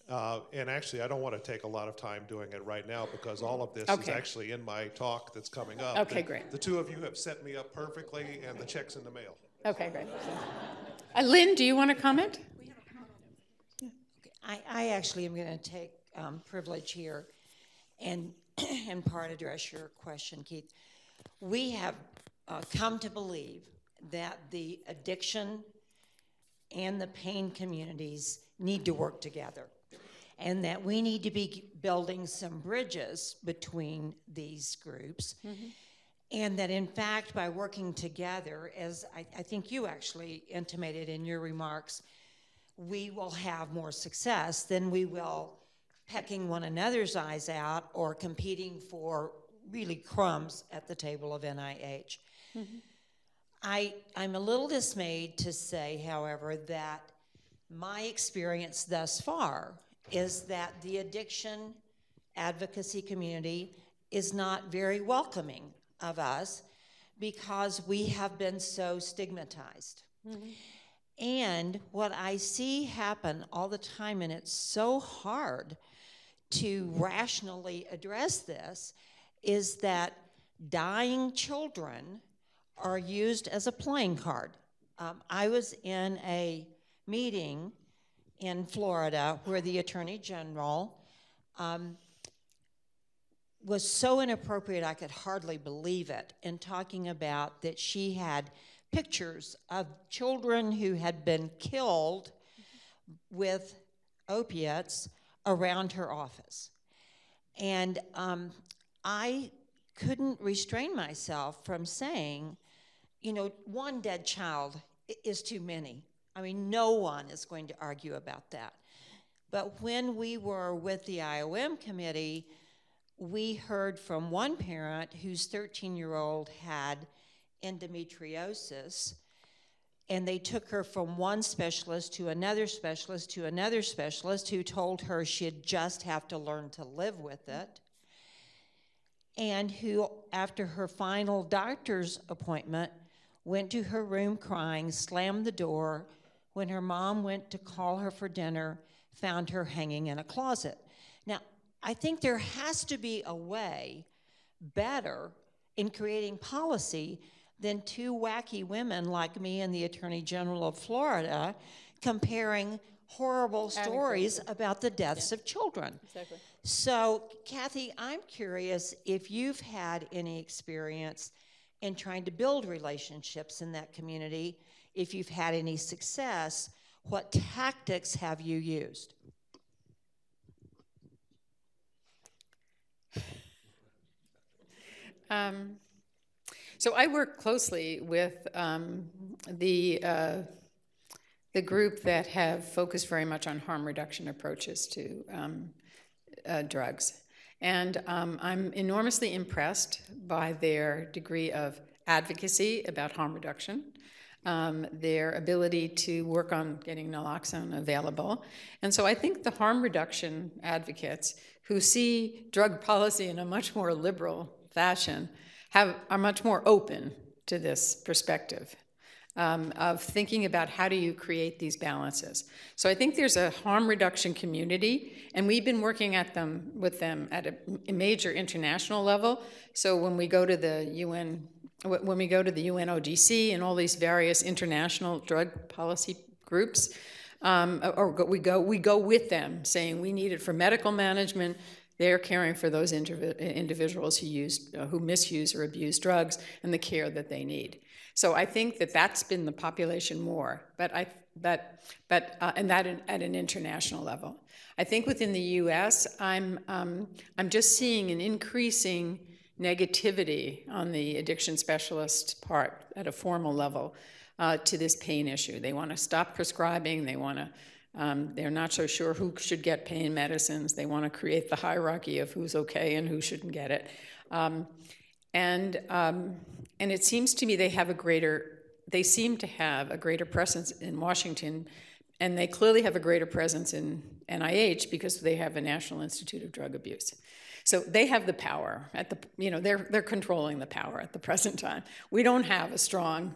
Uh, and actually, I don't want to take a lot of time doing it right now because all of this Okay. is actually in my talk that's coming up. Okay, The- great. The two of you have set me up perfectly, and the check's in the mail. Okay, great. Uh, Lynn, do you want to comment? I, I actually am going to take um, privilege here and in part address your question, Keith. We have uh, come to believe that the addiction and the pain communities need to work together, and that we need to be building some bridges between these groups. Mm-hmm. And that in fact, by working together, as I, I think you actually intimated in your remarks, we will have more success than we will pecking one another's eyes out or competing for really crumbs at the table of NIH. Mm-hmm. I, I'm a little dismayed to say, however, that my experience thus far is that the addiction advocacy community is not very welcoming of us because we have been so stigmatized. And what I see happen all the time, and it's so hard to rationally address this, is that dying children are used as a playing card. Um, I was in a meeting in Florida where the Attorney General um, was so inappropriate I could hardly believe it in talking about that she had pictures of children who had been killed with opiates around her office. And um, I couldn't restrain myself from saying, you know, one dead child is too many. I mean, no one is going to argue about that. But when we were with the IOM committee, we heard from one parent whose 13 year old had endometriosis, and they took her from one specialist to another specialist to another specialist who told her she'd just have to learn to live with it. And who, after her final doctor's appointment, went to her room crying, slammed the door. When her mom went to call her for dinner, found her hanging in a closet. Now, I think there has to be a way better in creating policy than two wacky women like me and the Attorney General of Florida comparing horrible stories about the deaths of children. Exactly. So, Kathy, I'm curious if you've had any experience in trying to build relationships in that community, if you've had any success, what tactics have you used? Um, so I work closely with um, the uh, the group that have focused very much on harm reduction approaches to um, uh, drugs, and um, I'm enormously impressed by their degree of advocacy about harm reduction. Um, their ability to work on getting naloxone available. And so I think the harm reduction advocates who see drug policy in a much more liberal fashion have, are much more open to this perspective um, of thinking about how do you create these balances. So I think there's a harm reduction community, and we've been working at them with them at a, a major international level. So when we go to the UN, when we go to the UNODC and all these various international drug policy groups, um, or we go we go with them, saying we need it for medical management. They're caring for those indiv- individuals who use, uh, who misuse or abuse drugs, and the care that they need. So I think that that's been the population more, but I, but, but, uh, and that in, at an international level. I think within the U.S., I'm, um, I'm just seeing an increasing negativity on the addiction specialist part at a formal level uh, to this pain issue. They want to stop prescribing. They want to Um, they're not so sure who should get pain medicines. They want to create the hierarchy of who's okay and who shouldn't get it. Um, and, um, and it seems to me they have a greater, they seem to have a greater presence in Washington, and they clearly have a greater presence in NIH because they have a National Institute of Drug Abuse. So they have the power at the, you know, they're, they're controlling the power at the present time. We don't have a strong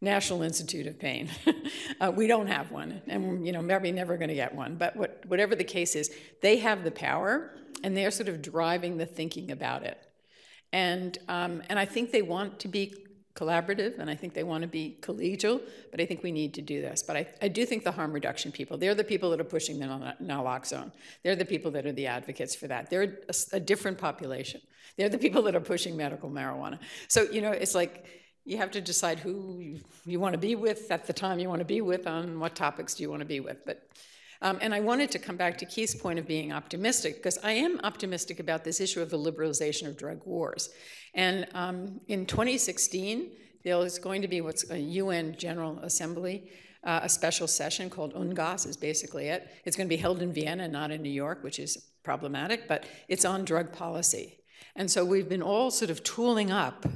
National Institute of Pain. uh, we don't have one, and you know, maybe never going to get one. But what, whatever the case is, they have the power, and they're sort of driving the thinking about it. And um, and I think they want to be collaborative, and I think they want to be collegial. But I think we need to do this. But I, I do think the harm reduction people, they're the people that are pushing the naloxone. They're the people that are the advocates for that. They're a, a different population. They're the people that are pushing medical marijuana. So you know, it's like you have to decide who you, want to be with at the time you want to be with on what topics do you want to be with but um, and i wanted to come back to keith's point of being optimistic because i am optimistic about this issue of the liberalization of drug wars and um, in 2016 there is going to be what's a un general assembly uh, a special session called UNGASS is basically it. It's going to be held in Vienna, not in New York, which is problematic, but it's on drug policy. And so we've been all sort of tooling up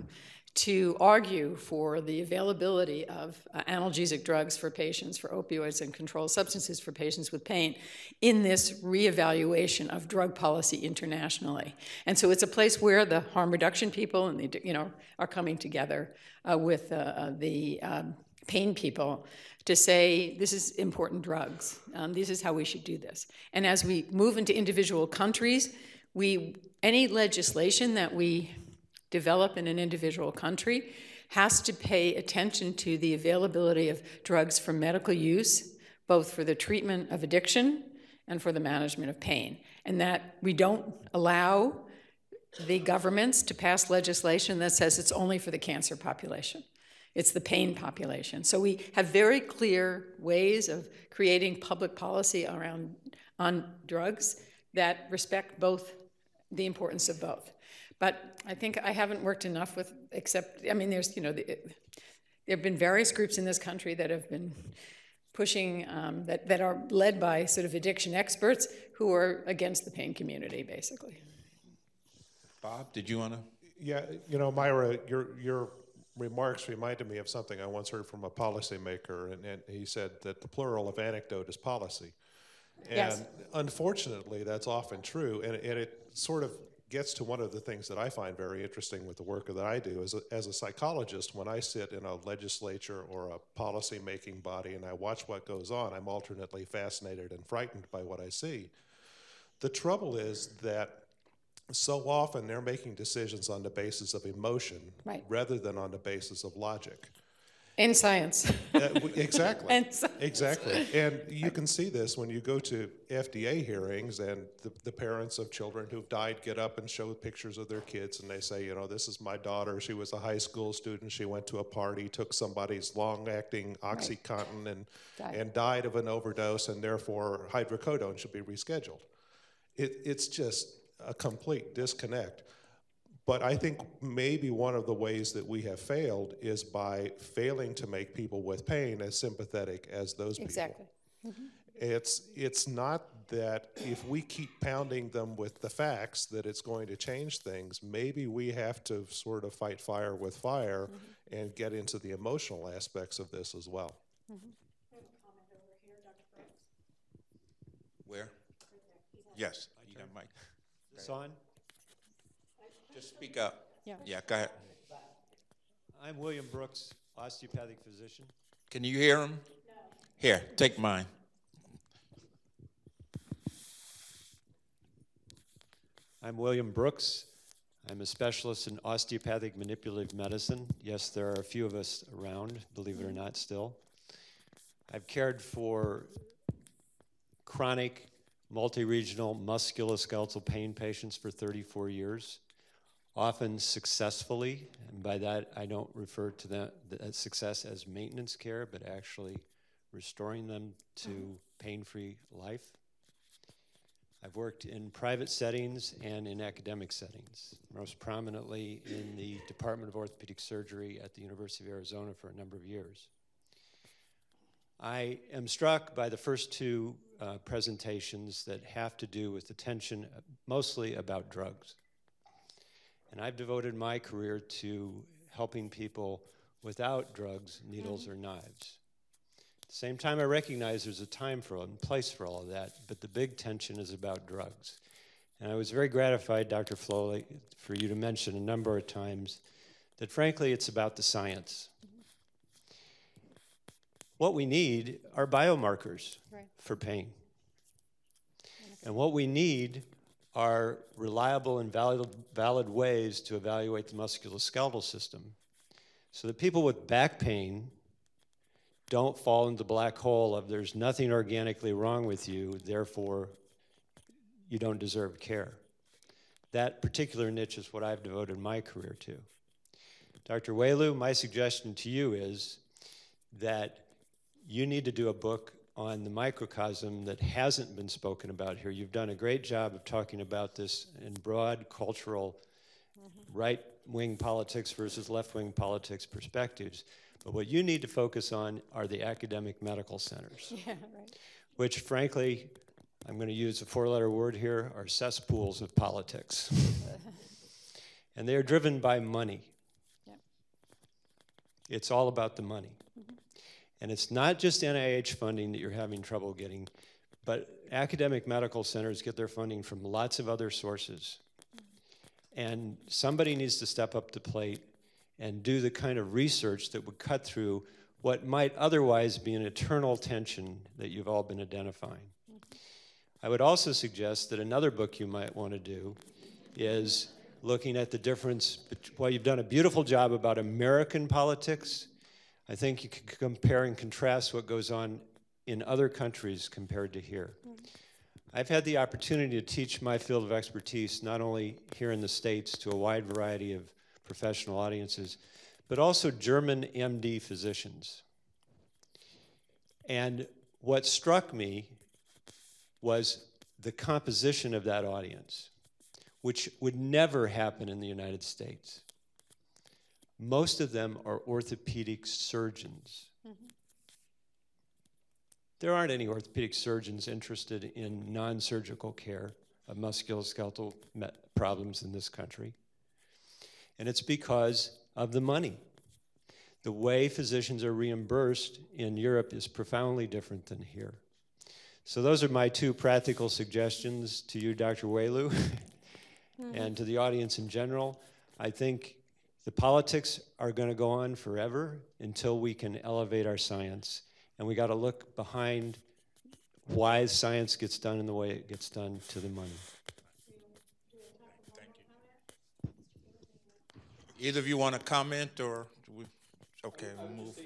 to argue for the availability of uh, analgesic drugs for patients, for opioids and controlled substances for patients with pain in this reevaluation of drug policy internationally. And so it's a place where the harm reduction people and the, you know are coming together uh, with uh, uh the um, pain people to say this is important drugs. Um, this is how we should do this. And as we move into individual countries, we any legislation that we develop in an individual country has to pay attention to the availability of drugs for medical use, both for the treatment of addiction and for the management of pain. And that we don't allow the governments to pass legislation that says it's only for the cancer population. It's the pain population. So we have very clear ways of creating public policy around on drugs that respect both the importance of both. But I think I haven't worked enough with, except, I mean, there's, you know, the, there have been various groups in this country that have been pushing, um, that, that are led by sort of addiction experts who are against the pain community, basically. Bob, did you want to? Yeah, you know, Myra, your, your remarks reminded me of something I once heard from a policymaker, and, and he said that the plural of anecdote is policy. And yes. unfortunately, that's often true, and, and it sort of gets to one of the things that I find very interesting with the work that I do. As a, as a psychologist, when I sit in a legislature or a policy making body and I watch what goes on, I'm alternately fascinated and frightened by what I see. The trouble is that so often they're making decisions on the basis of emotion right. rather than on the basis of logic. In science. uh, exactly. and science. Exactly. And you can see this when you go to FDA hearings and the, the, parents of children who've died get up and show pictures of their kids and they say, you know, this is my daughter. She was a high school student. She went to a party, took somebody's long acting Oxycontin right. and, died. and died of an overdose, and therefore hydrocodone should be rescheduled. It, it's just a complete disconnect. But I think maybe one of the ways that we have failed is by failing to make people with pain as sympathetic as those exactly. people. Exactly. Mm-hmm. It's it's not that if we keep pounding them with the facts that it's going to change things, maybe we have to sort of fight fire with fire mm-hmm. and get into the emotional aspects of this as well. Mm-hmm. Where? Yes. You got Mike. Is on? Just speak up. Yeah. Yeah, go ahead. I'm William Brooks, osteopathic physician. Can you hear him? No. Here, take mine. I'm William Brooks. I'm a specialist in osteopathic manipulative medicine. Yes, there are a few of us around, believe it or not, still. I've cared for chronic multi regional musculoskeletal pain patients for 34 years often successfully. And by that, I don't refer to that, that success as maintenance care, but actually restoring them to mm-hmm. pain free life. I've worked in private settings and in academic settings, most prominently in the Department of Orthopedic Surgery at the University of Arizona for a number of years. I am struck by the first two uh, presentations that have to do with attention uh, mostly about drugs. And I've devoted my career to helping people without drugs, needles, mm-hmm. or knives. At the same time, I recognize there's a time for and place for all of that, but the big tension is about drugs. And I was very gratified, Dr. Foley, for you to mention a number of times that frankly it's about the science. What we need are biomarkers right. for pain. And what we need are reliable and valid, valid ways to evaluate the musculoskeletal system so that people with back pain don't fall into the black hole of there's nothing organically wrong with you, therefore you don't deserve care. That particular niche is what I've devoted my career to. Dr. Wailoo, my suggestion to you is that you need to do a book on the microcosm that hasn't been spoken about here. You've done a great job of talking about this in broad cultural mm-hmm. right wing politics versus left wing politics perspectives. But what you need to focus on are the academic medical centers, yeah, right. which, frankly, I'm going to use a four letter word here, are cesspools of politics. and they are driven by money. It's all about the money. And it's not just NIH funding that you're having trouble getting, but academic medical centers get their funding from lots of other sources. And somebody needs to step up to plate and do the kind of research that would cut through what might otherwise be an eternal tension that you've all been identifying. I would also suggest that another book you might want to do is looking at the difference. While you've done a beautiful job about American politics, I think you can compare and contrast what goes on in other countries compared to here. Mm. I've had the opportunity to teach my field of expertise not only here in the States to a wide variety of professional audiences, but also German MD physicians. And what struck me was the composition of that audience which would never happen in the United States. Most of them are orthopedic surgeons. Mm-hmm. There aren't any orthopedic surgeons interested in non surgical care of musculoskeletal problems in this country. And it's because of the money. The way physicians are reimbursed in Europe is profoundly different than here. So, those are my two practical suggestions to you, Dr. Wailoo. mm-hmm. and to the audience in general. I think the politics are going to go on forever until we can elevate our science. And we got to look behind why science gets done in the way it gets done to the money. Thank you. Either of you want to comment or we, okay, we'll move.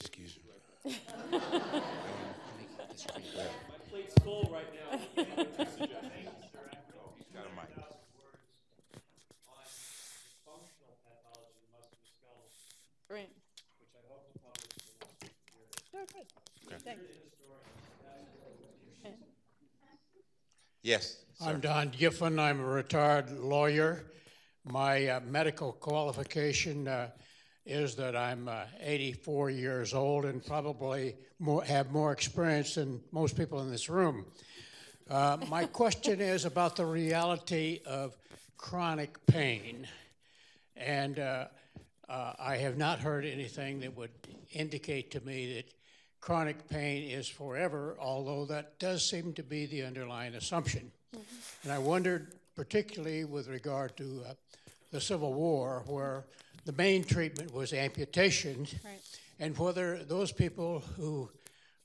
Excuse me. My plate's full right now. Right. Which I hope the public will Oh, good. Thanks. Yes. sir. I'm Don Giffen. I'm a retired lawyer. My uh, medical qualification uh, is that I'm uh, 84 years old and probably more, have more experience than most people in this room. Uh, my question is about the reality of chronic pain. And uh, I have not heard anything that would indicate to me that chronic pain is forever, although that does seem to be the underlying assumption. Mm-hmm. And I wondered, particularly with regard to uh, the Civil War, where the main treatment was amputation, right. and whether those people who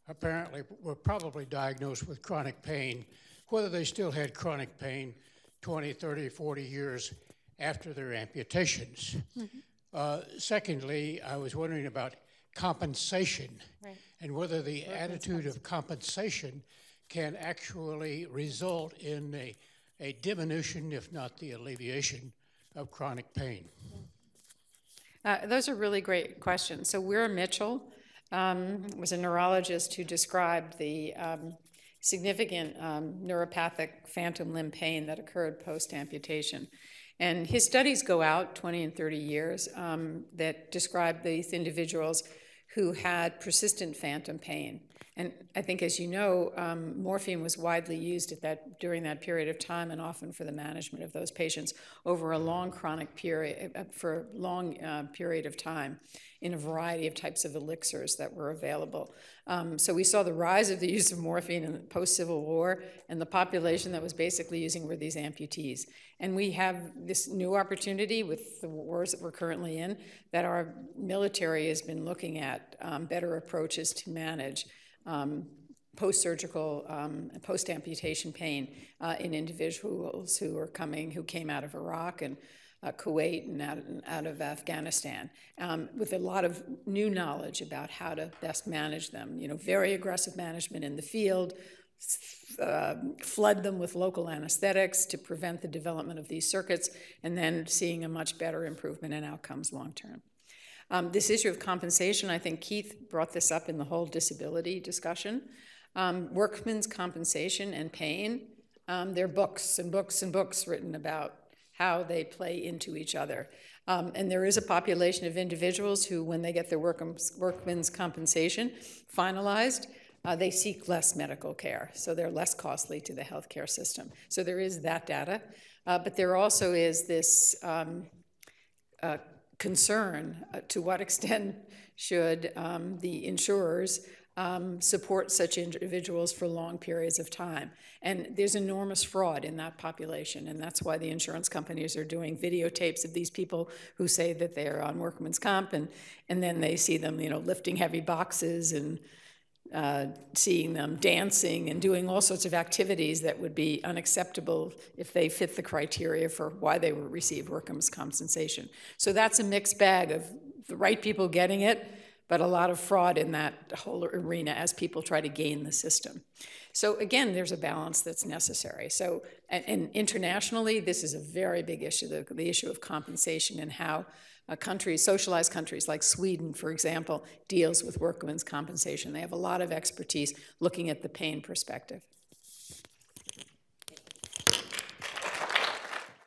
apparently were probably diagnosed with chronic pain, whether they still had chronic pain 20, 30, 40 years after their amputations. Mm-hmm. Uh, secondly, I was wondering about compensation right. and whether the attitude of compensation can actually result in a, a diminution, if not the alleviation, of chronic pain. Uh, those are really great questions. So, Weir Mitchell um, was a neurologist who described the um, significant um, neuropathic phantom limb pain that occurred post amputation. And his studies go out 20 and 30 years um, that describe these individuals who had persistent phantom pain. And I think, as you know, um, morphine was widely used at that, during that period of time and often for the management of those patients over a long chronic period, uh, for a long uh, period of time in a variety of types of elixirs that were available. Um, so we saw the rise of the use of morphine in the post-Civil War, and the population that was basically using were these amputees. And we have this new opportunity with the wars that we're currently in, that our military has been looking at um, better approaches to manage um, post-surgical, um, post-amputation pain uh, in individuals who are coming, who came out of Iraq and uh, Kuwait and out, out of Afghanistan, um, with a lot of new knowledge about how to best manage them. You know, very aggressive management in the field, uh, flood them with local anesthetics to prevent the development of these circuits, and then seeing a much better improvement in outcomes long term. Um, this issue of compensation, I think Keith brought this up in the whole disability discussion. Um, workman's compensation and pain, um, there are books and books and books written about how they play into each other. Um, and there is a population of individuals who, when they get their workman's compensation finalized, uh, they seek less medical care, so they're less costly to the healthcare system. So there is that data, uh, but there also is this um, uh, concern uh, to what extent should um, the insurers um, support such individuals for long periods of time. And there's enormous fraud in that population, and that's why the insurance companies are doing videotapes of these people who say that they're on workman's comp, and, and then they see them, you know, lifting heavy boxes and uh, seeing them dancing and doing all sorts of activities that would be unacceptable if they fit the criteria for why they were received workman's compensation. So that's a mixed bag of the right people getting it, but a lot of fraud in that whole arena as people try to gain the system. So again, there's a balance that's necessary. So, and, and internationally, this is a very big issue, the, the issue of compensation and how countries, socialized countries like Sweden, for example, deals with workmen's compensation. They have a lot of expertise looking at the pain perspective.